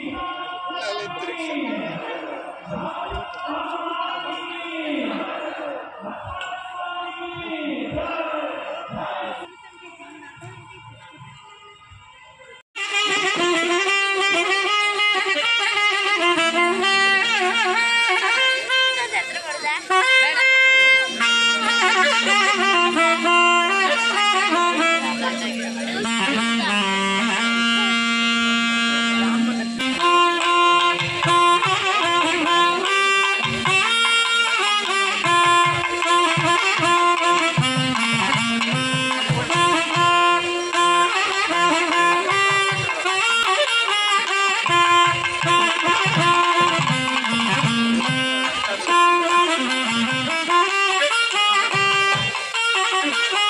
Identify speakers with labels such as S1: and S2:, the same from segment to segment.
S1: Bye. Bye.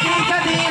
S2: Kika Dina.